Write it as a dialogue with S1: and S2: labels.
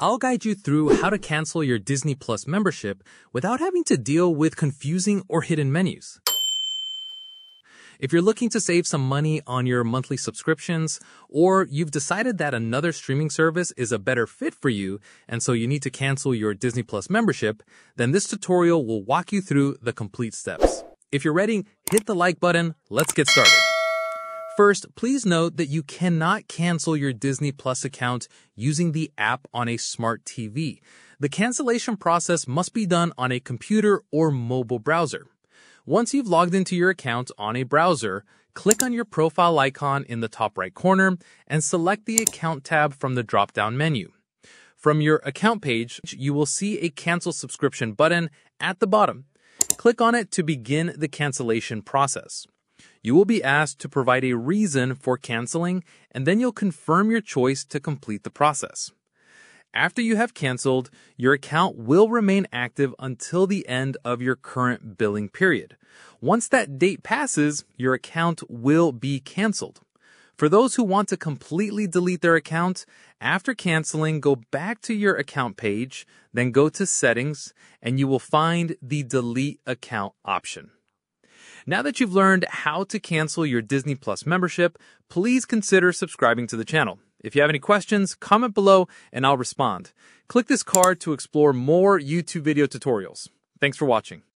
S1: I'll guide you through how to cancel your Disney Plus membership without having to deal with confusing or hidden menus. If you're looking to save some money on your monthly subscriptions, or you've decided that another streaming service is a better fit for you, and so you need to cancel your Disney Plus membership, then this tutorial will walk you through the complete steps. If you're ready, hit the like button. Let's get started. First, please note that you cannot cancel your Disney Plus account using the app on a smart TV. The cancellation process must be done on a computer or mobile browser. Once you've logged into your account on a browser, click on your profile icon in the top right corner and select the Account tab from the drop-down menu. From your account page, you will see a Cancel Subscription button at the bottom. Click on it to begin the cancellation process. You will be asked to provide a reason for canceling, and then you'll confirm your choice to complete the process. After you have canceled, your account will remain active until the end of your current billing period. Once that date passes, your account will be canceled. For those who want to completely delete their account, after canceling, go back to your account page, then go to settings, and you will find the delete account option. Now that you've learned how to cancel your Disney Plus membership, please consider subscribing to the channel. If you have any questions, comment below and I'll respond. Click this card to explore more YouTube video tutorials. Thanks for watching.